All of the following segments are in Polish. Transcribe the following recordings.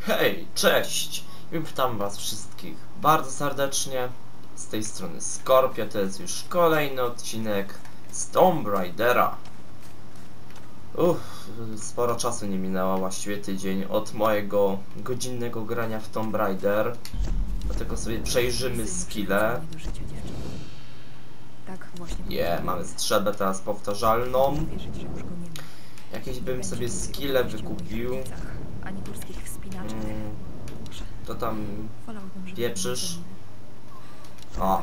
Hej, cześć! Witam was wszystkich bardzo serdecznie. Z tej strony Scorpio, to jest już kolejny odcinek z Tomb Raidera. Uff, sporo czasu nie minęło, właściwie tydzień od mojego godzinnego grania w Tomb Raider. Dlatego sobie przejrzymy skille. Tak, właśnie. Je, mamy strzelbę teraz powtarzalną. Jakieś bym sobie skille wykupił. Ani górskich to tam pieprzysz. to O.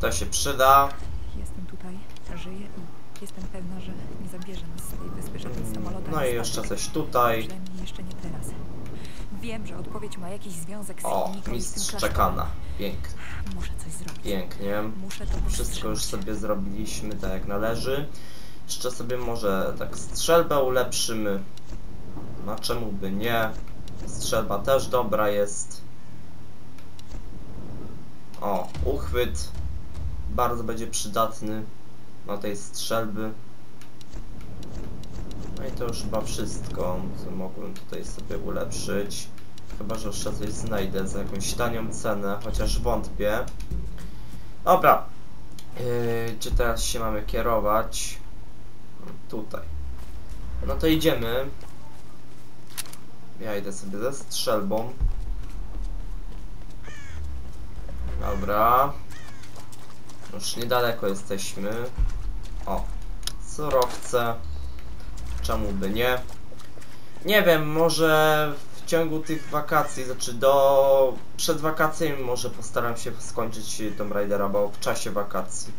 To się przyda. Jestem tutaj, żyję i jestem pewna, że nie zabierze nas z tej wyspy żaden samolot. No i jeszcze coś tutaj. Jeszcze nie teraz. Wiem, że odpowiedź ma jakiś związek z O, mistrz czekana. Pięknie, Muszę coś zrobić. pięknie. Muszę to Wszystko już sobie zrobiliśmy tak jak należy. Jeszcze sobie może tak strzelbę ulepszymy. No czemu by nie? Strzelba też dobra jest. O, uchwyt. Bardzo będzie przydatny na tej strzelby. No i to już chyba wszystko, co mogłem tutaj sobie ulepszyć. Chyba, że jeszcze coś znajdę za jakąś tanią cenę, chociaż wątpię. Dobra. Yy, gdzie teraz się mamy kierować? Tutaj. No to idziemy. Ja idę sobie ze strzelbą. Dobra. Już niedaleko jesteśmy. O. Surowce. Czemu by nie? Nie wiem, może w ciągu tych wakacji, znaczy do... przed wakacjami może postaram się skończyć Tomb Raidera, bo w czasie wakacji.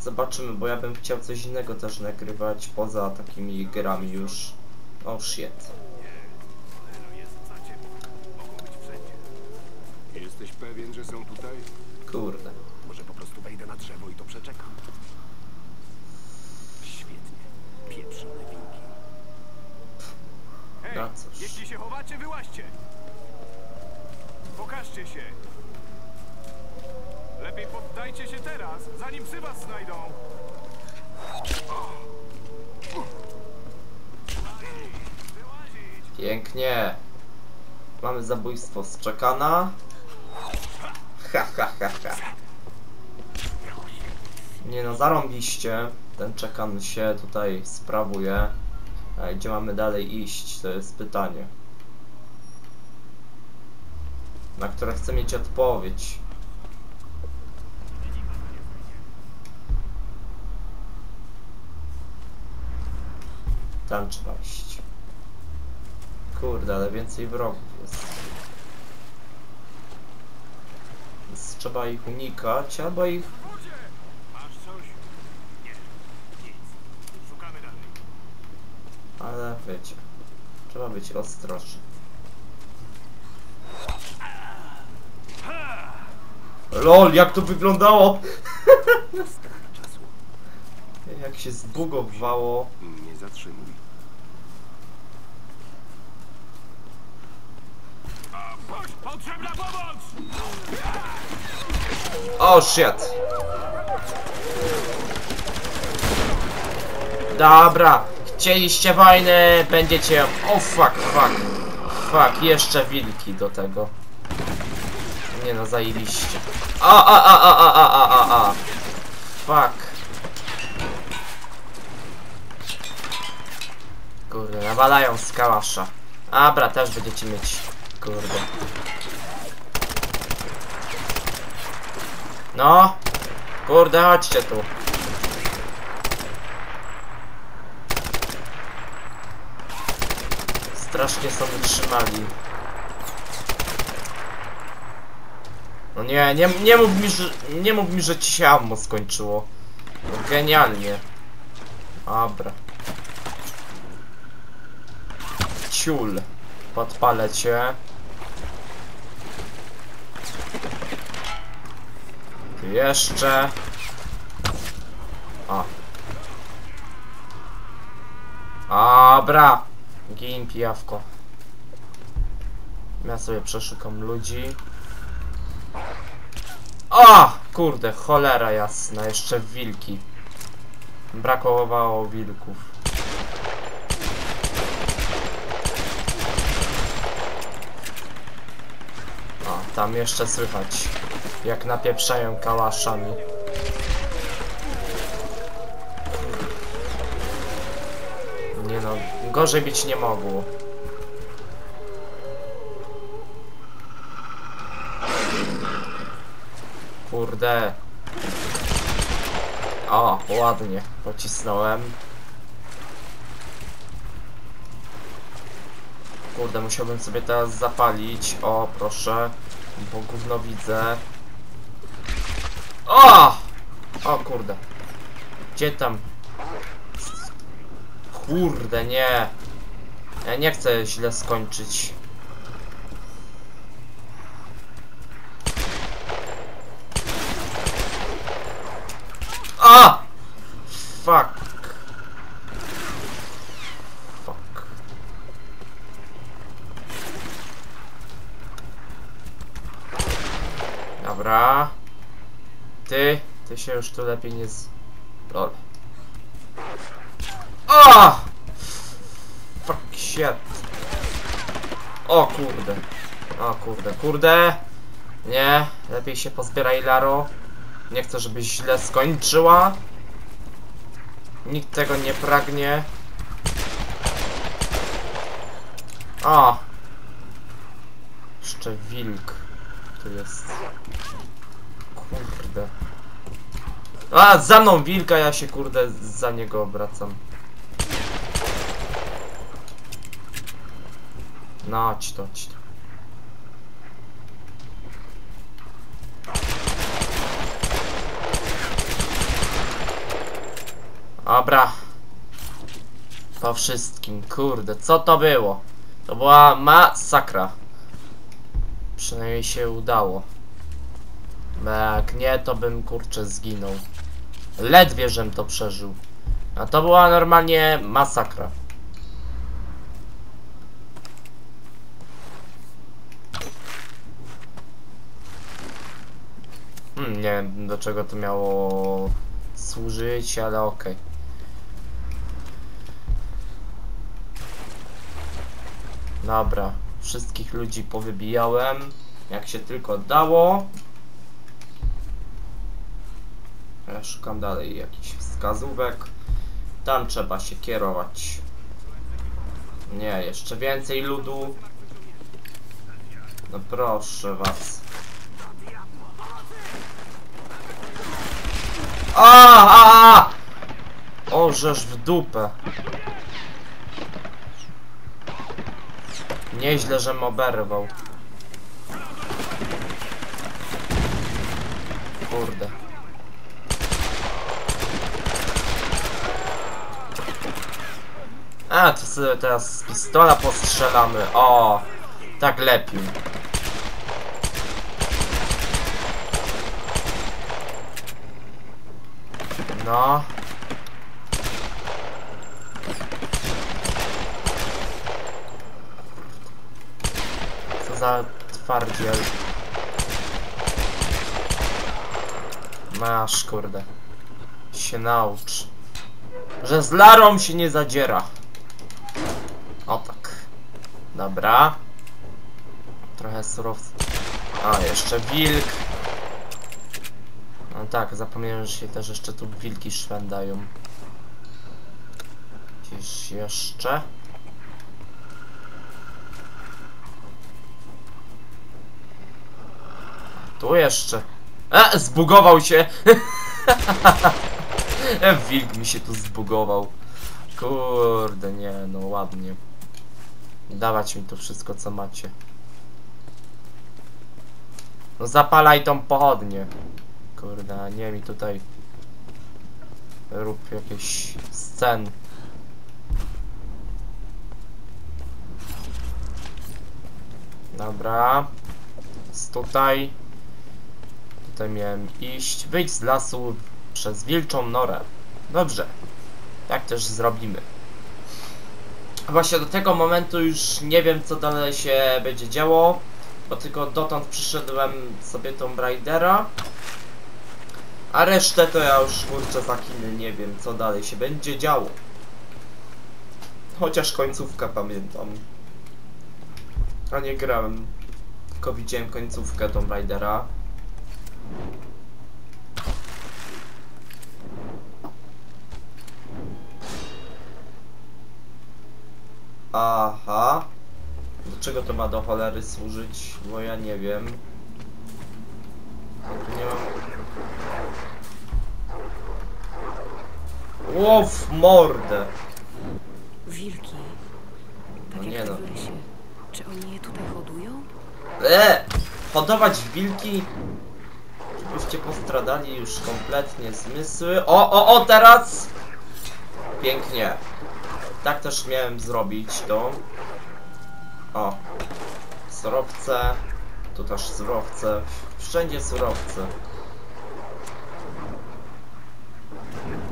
Zobaczymy, bo ja bym chciał coś innego też nagrywać poza takimi grami już. Oh shit. Jesteś pewien, że są tutaj? Kurde. Może po prostu wejdę na drzewo i to przeczekam. Świetnie. Pieprzone wilki. Hej, No cóż. jeśli się chowacie, wyłaźcie! Pokażcie się! Lepiej poddajcie się teraz, zanim psy was znajdą! Wyłazić! Pięknie. Mamy zabójstwo z czekana. Nie no, zarąbiście. Ten czekan się tutaj sprawuje. A gdzie mamy dalej iść? To jest pytanie. Na które chcę mieć odpowiedź. Tam trzeba iść. Kurde, ale więcej wrogów jest. Więc trzeba ich unikać, albo ich... Ale wiecie, trzeba być ostrożny. LOL, jak to wyglądało! Jak się zbugowało. Nie zatrzymuj. Potrzebna pomoc! Oh, shit! Dobra, chcieliście wojny, będziecie... Oh, fuck, fuck. Fuck, jeszcze wilki do tego. Nie no, zajebiście. A, a, a, a, a, a, a, a, a. Fuck. Kurde, nawalają z kałasza. Dobra, też będziecie mieć... Kurde. No! Kurde, chodźcie tu. Strasznie są wytrzymali. No nie, nie, nie mów mi, że, nie mów mi, że ci się ammo skończyło. No genialnie. Dobra. Ciul. Podpalę cię. Jeszcze. O. Dobra. Gin pijawko. Ja sobie przeszukam ludzi. O! Kurde, cholera jasna, jeszcze wilki. Brakowało wilków. Tam jeszcze słychać, jak napieprzają kałaszami. Nie no, gorzej być nie mogło. Kurde. O, ładnie, pocisnąłem. Kurde, musiałbym sobie teraz zapalić. O, proszę. Bo gówno widzę. O! O, kurde. Gdzie tam? Kurde, nie. Ja nie chcę źle skończyć. A! Fuck. Fuck. Dobra. Ty, ty się już tu lepiej nie z... O! Fuck shit. O kurde. O kurde, kurde. Nie, lepiej się pozbieraj Laro. Nie chcę, żebyś źle skończyła. Nikt tego nie pragnie. O! Jeszcze wilk. Tu jest. Kurde. A, za mną wilka, ja się kurde za niego obracam. No, ci to, ci to. Dobra. Po wszystkim, kurde, co to było? To była masakra. Przynajmniej się udało. Jak nie, to bym kurczę zginął. Ledwie, żem to przeżył. A to była normalnie masakra. Hmm, nie wiem do czego to miało służyć, ale okej. Dobra, wszystkich ludzi powybijałem, jak się tylko dało. Ja szukam dalej jakichś wskazówek. Tam trzeba się kierować. Nie, jeszcze więcej ludu. No proszę was. A, a, a! O, w dupę. Nieźle, żem oberwał. Kurde. A, to sobie teraz z pistola postrzelamy. O, tak lepiej. No. Co za twardziel. Masz, kurde. Się naucz. Że z Larą się nie zadziera. Dobra. Trochę surowców. A, jeszcze wilk. No tak, zapomniałem, że się też jeszcze tu wilki szwędają. Gdzieś jeszcze. Tu jeszcze. E, zbugował się! Wilk mi się tu zbugował. Kurde, nie, no ładnie. Dawać mi to wszystko, co macie. No zapalaj tą pochodnię. Kurde, nie mi tutaj rób jakieś scen. Dobra. Jest tutaj. Tutaj miałem iść. Wyjść z lasu przez wilczą norę. Dobrze. Tak też zrobimy. Właśnie do tego momentu już nie wiem co dalej się będzie działo. Bo tylko dotąd przyszedłem sobie tą Raidera. A resztę to ja już kurczę za Chiny nie wiem co dalej się będzie działo. Chociaż końcówkę pamiętam. A nie grałem tylko widziałem końcówkę Tomb Raidera. Aha. Do czego to ma do cholery służyć? Bo ja nie wiem. Nie mam... Ło w mordę! Wilki. Tak No nie no. lesie. Czy oni je tutaj hodują? E! Hodować wilki? Żebyście postradali już kompletnie zmysły. O, o, o, teraz! Pięknie. Tak też miałem zrobić to. O. Surowce. Tu też surowce. Wszędzie surowce.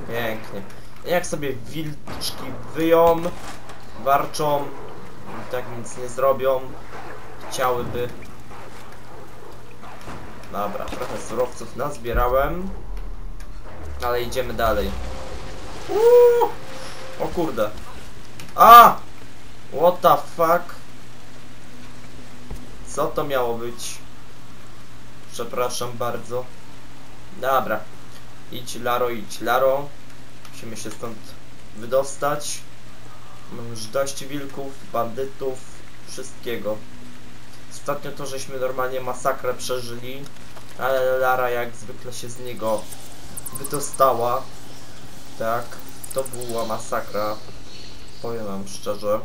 Pięknie. Jak sobie wilczki wyją, warczą, tak nic nie zrobią. Chciałyby. Dobra, trochę surowców nazbierałem. Ale idziemy dalej. Uuu! O kurde. A! What the fuck? Co to miało być? Przepraszam bardzo. Dobra. Idź Laro, idź Laro. Musimy się stąd wydostać. Mam już dość wilków, bandytów, wszystkiego. Ostatnio to żeśmy normalnie masakrę przeżyli, ale Lara jak zwykle się z niego wydostała. Tak, to była masakra. Powiem wam szczerze.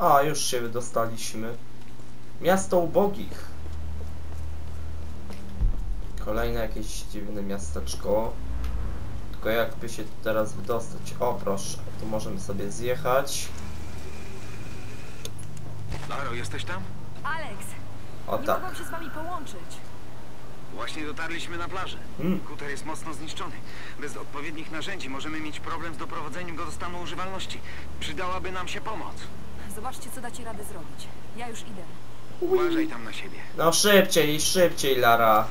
A, już się wydostaliśmy. Miasto ubogich. Kolejne jakieś dziwne miasteczko. Tylko jakby się tu teraz wydostać. O proszę, tu możemy sobie zjechać. Laro, jesteś tam? Alex! O nie tak. mogłam się z wami połączyć. Właśnie dotarliśmy na plażę. Mm. Kuter jest mocno zniszczony. Bez odpowiednich narzędzi możemy mieć problem z doprowadzeniem go do stanu używalności. Przydałaby nam się pomoc. Zobaczcie, co dacie radę zrobić. Ja już idę. Uważaj tam na siebie. No szybciej, szybciej Lara.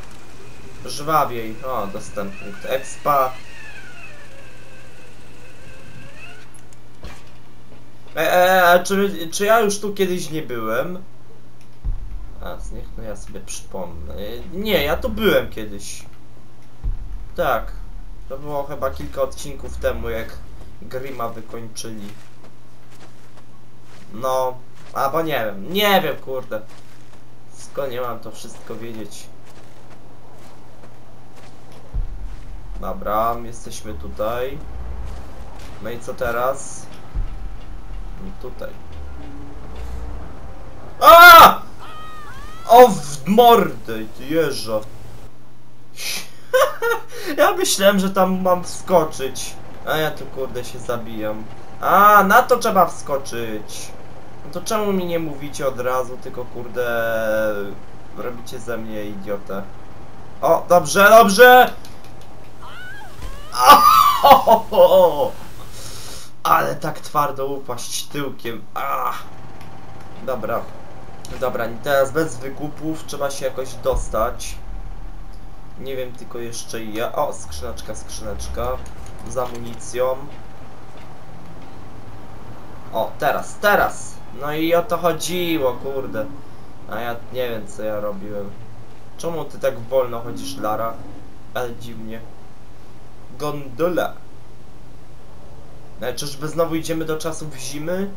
Żwawiej. O, dostęp punkt expa. E, e, e, czy, czy ja już tu kiedyś nie byłem? A, niech no ja sobie przypomnę. Nie, ja tu byłem kiedyś. Tak. To było chyba kilka odcinków temu, jak Grima wykończyli. No, albo nie wiem, nie wiem, kurde. Skąd nie mam to wszystko wiedzieć? Dobra, jesteśmy tutaj. No i co teraz? No Tutaj. A! O w mordę, ty jeża. ja myślałem, że tam mam wskoczyć. A ja tu kurde się zabijam. A, na to trzeba wskoczyć. No to czemu mi nie mówicie od razu, tylko kurde robicie ze mnie idiotę. O, dobrze, dobrze! Ale tak twardo upaść tyłkiem. Ah. Dobra. Dobra, teraz bez wygłupów trzeba się jakoś dostać. Nie wiem tylko jeszcze ja. O, skrzyneczka, skrzyneczka. Z amunicją. O, teraz, teraz! No i o to chodziło, kurde. A ja nie wiem co ja robiłem. Czemu ty tak wolno chodzisz, Lara? Ale dziwnie. Gondola. E, czyżby znowu idziemy do czasów zimy?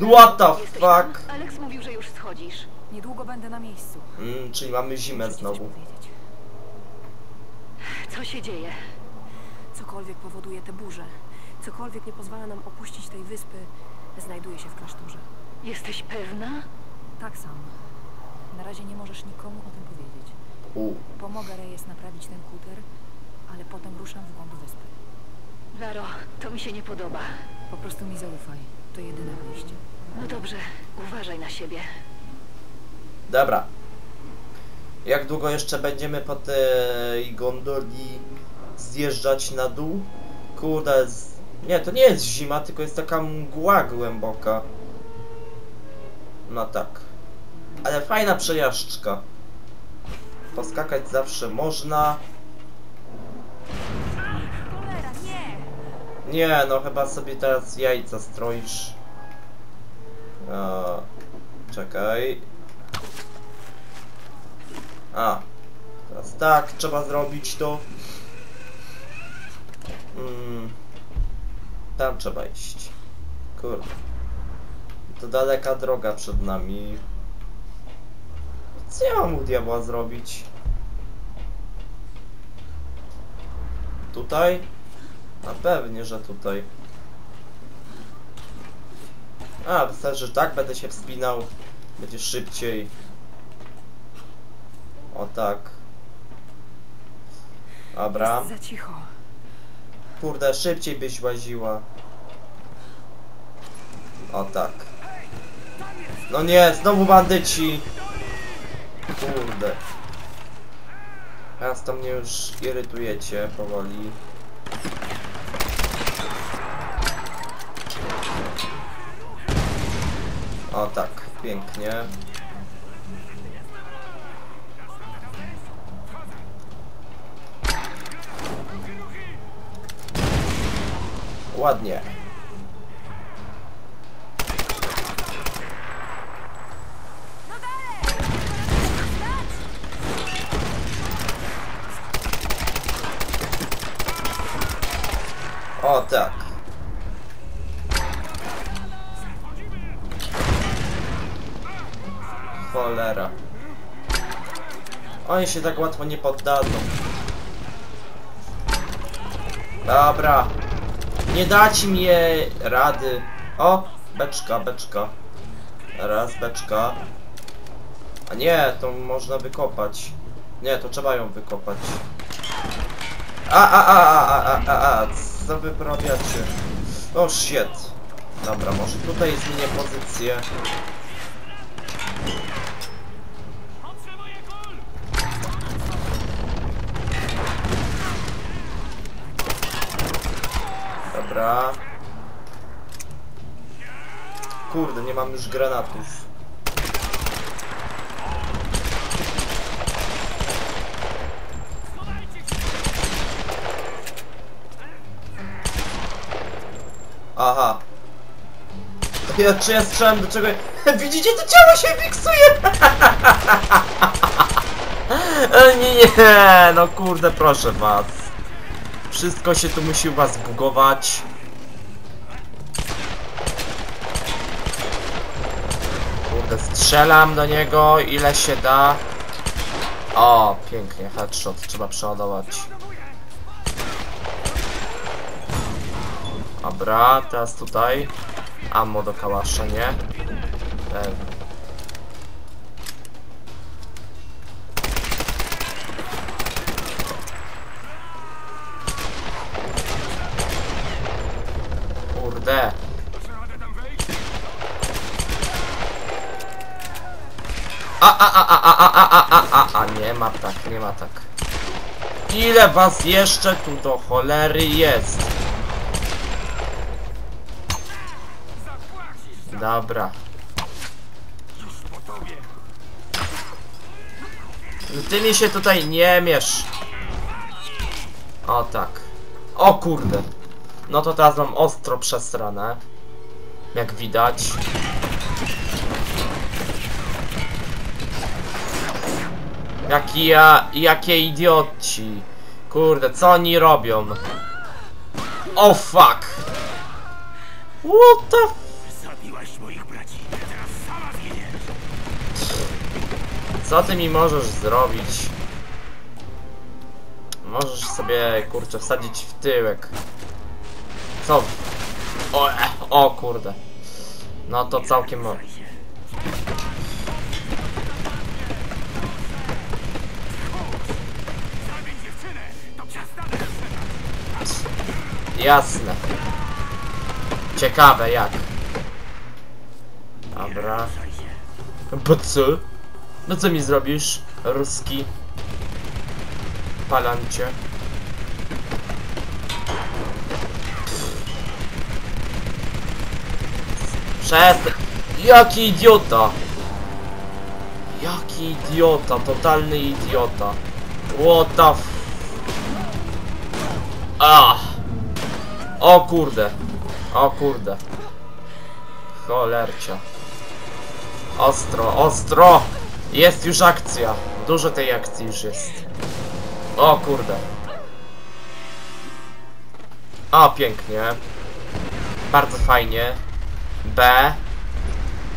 What the Jesteś tam? fuck? Alex mówił, że już schodzisz. Niedługo będę na miejscu. Mm, czyli mamy zimę Muszę ci znowu. powiedzieć. Co się dzieje? Cokolwiek powoduje te burze, cokolwiek nie pozwala nam opuścić tej wyspy, znajduje się w klasztorze. Jesteś pewna? Tak sam. Na razie nie możesz nikomu o tym powiedzieć. U. Pomogę Reyes naprawić ten kuter, ale potem ruszam w głąb wyspy. Laro, to mi się nie podoba. Po prostu mi zaufaj. To jedyne wyjście. No dobrze, uważaj na siebie. Dobra. Jak długo jeszcze będziemy po tej gondoli zjeżdżać na dół? Kurde, z... nie, to nie jest zima, tylko jest taka mgła głęboka. No tak. Ale fajna przejażdżka. Poskakać zawsze można. Nie, no chyba sobie teraz jajca stroisz. Czekaj. A. Teraz tak, trzeba zrobić to. Mm. Tam trzeba iść. Kurde. To daleka droga przed nami. Co ja mam u diabła zrobić? Tutaj? A pewnie, że tutaj. A, wystarczy, że tak będę się wspinał. Będzie szybciej. O tak. Dobra. Jest za cicho. Kurde, szybciej byś łaziła. O tak. No nie, znowu bandyci. Kurde. Teraz to mnie już irytujecie powoli. O tak, pięknie. Ładnie. O tak. Cholera. Oni się tak łatwo nie poddadzą. Dobra. Nie dać mi je rady. O, beczka, beczka. Raz, beczka. A nie, to można wykopać. Nie, to trzeba ją wykopać. A, a, a, a, a, a, a, co wy porabiacie? O, shit. Dobra, może tutaj zmienię pozycję. Potrzebuję kul! Dobra. Kurde, nie mam już granatów. Aha. Ja, czy ja strzelam do czego... Widzicie, to ciało się fiksuje! E, nie, nie, no kurde, proszę was. Wszystko się tu musi u was bugować. Kurde, strzelam do niego ile się da. O, pięknie, headshot, trzeba przeładować. Dobra, teraz tutaj. Ammo do kałasza, nie? Pewnie. Kurde. A, a, a, a, a, a, a, a, a, a, nie ma tak, nie ma tak. Ile was jeszcze tu do cholery jest? Dobra. Ty mi się tutaj nie miesz. O tak. O kurde. No to teraz mam ostro przesrane. Jak widać. Jaki ja... Jakie idioci. Kurde, co oni robią? O fuck. What the f... Zabiłaś moich braci. Teraz sama zginiesz. Co ty mi możesz zrobić? Możesz sobie, kurczę, wsadzić w tyłek. Co? O, e, o kurde. No to całkiem... o- Jasne. Ciekawe jak. Dobra. Po co? No co mi zrobisz? Ruski. Palancie. Przestań. Jaki idiota! Jaki idiota, totalny idiota. What the f... Ah! O kurde. O kurde. Cholercia. Ostro, ostro! Jest już akcja. Dużo tej akcji już jest. O kurde. O, pięknie. Bardzo fajnie. B.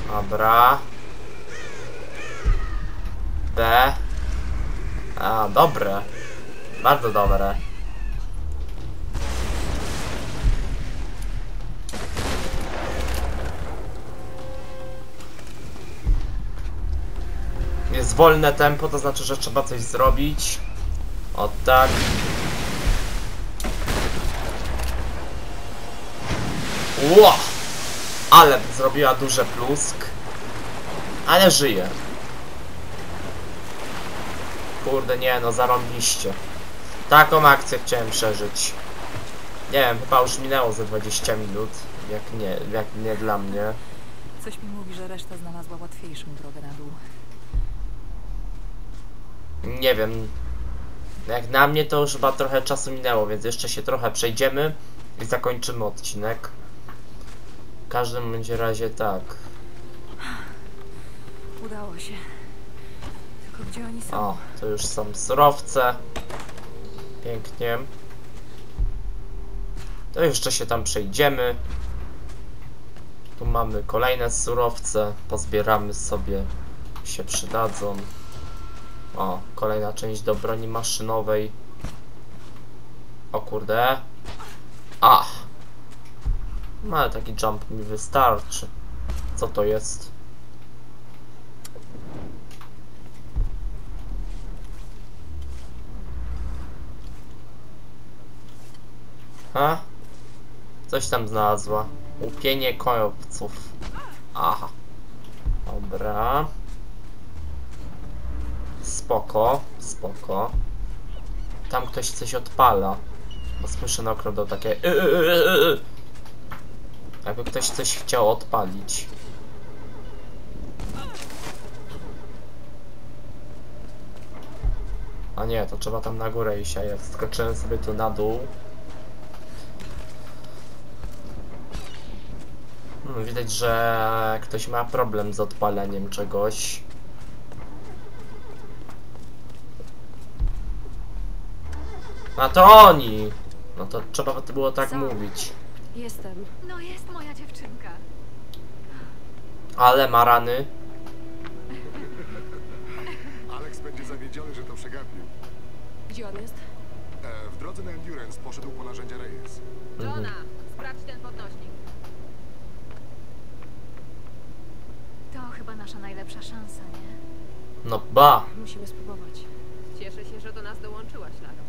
Dobra. B. A, dobre. Bardzo dobre. Wolne tempo, to znaczy, że trzeba coś zrobić. O tak. Ło! Ale zrobiła duże plusk. Ale żyje. Kurde, nie no, zarąbiście. Taką akcję chciałem przeżyć. Nie wiem, chyba już minęło ze 20 minut. Jak nie, jak nie dla mnie. Coś mi mówi, że reszta znalazła łatwiejszą drogę na dół. Nie wiem. Jak na mnie to już chyba trochę czasu minęło, więc jeszcze się trochę przejdziemy i zakończymy odcinek. W każdym bądź razie tak. Udało się. Tylko gdzie oni są? O, to już są surowce. Pięknie. To jeszcze się tam przejdziemy. Tu mamy kolejne surowce. Pozbieramy sobie. Się przydadzą. O, kolejna część do broni maszynowej. O kurde. A! No ale taki jump mi wystarczy. Co to jest? Ha? Coś tam znalazła. Łupienie kojowców. Aha. Dobra. Spoko, spoko. Tam ktoś coś odpala. Bo słyszę na okno takie. "Y, y, y, y, y". Jakby ktoś coś chciał odpalić. A nie, to trzeba tam na górę iść, a ja skoczyłem sobie tu na dół. Hmm, widać, że ktoś ma problem z odpaleniem czegoś. A to oni! No to trzeba by było tak Co? mówić. Jestem. No jest moja dziewczynka. Ale ma rany. Alex będzie zawiedziony, że to przegapił. Gdzie on jest? E, w drodze na Endurance poszedł po narzędzia Reyes. Żona, sprawdź ten podnośnik. To chyba nasza najlepsza szansa, nie? No ba! Musimy spróbować. Cieszę się, że do nas dołączyłaś, Laro.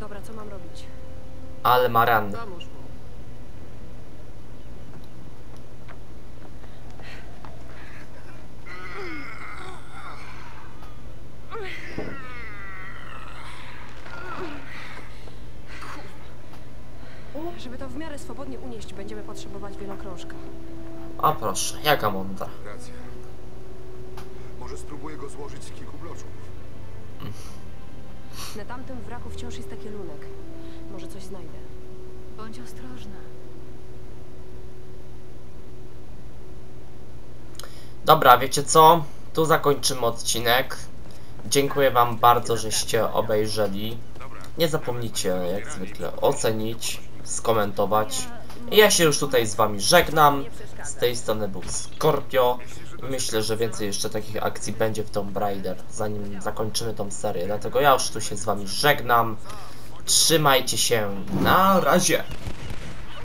Dobra, co mam robić? Pomóż mu. Żeby to w miarę swobodnie unieść, będziemy potrzebować wielokrążka. A proszę, jaka mądra. Racja. Może spróbuję go złożyć z kilku bloczków. Na tamtym wraku wciąż jest taki lunek. Może coś znajdę. Bądź ostrożna. Dobra, wiecie co? Tu zakończymy odcinek. Dziękuję wam bardzo, żeście obejrzeli. Nie zapomnijcie, jak zwykle, ocenić, skomentować. I ja się już tutaj z wami żegnam. Z tej strony był Scorpio. Myślę, że więcej jeszcze takich akcji będzie w Tomb Raider, zanim zakończymy tą serię. Dlatego ja już tu się z wami żegnam. Trzymajcie się. Na razie.